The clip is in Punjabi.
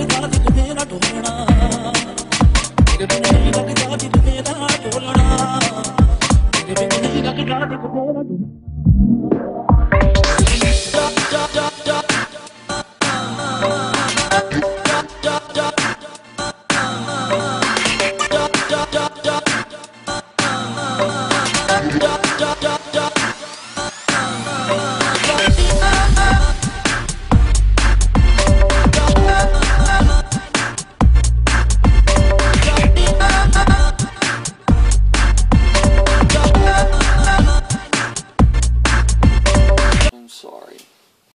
ਲੱਗਦਾ ਜਿੱਤੇ ਨਾ ਢੋਲਣਾ ਤੇਰੇ ਬਿਨ ਨਹੀਂ ਲੱਗਦਾ ਜਿੱਤੇ ਨਾ ਢੋਲਣਾ ਤੇਰੇ ਬਿਨ ਨਹੀਂ ਲੱਗਦਾ ਜਿੱਤੇ ਨਾ ਢੋਲਣਾ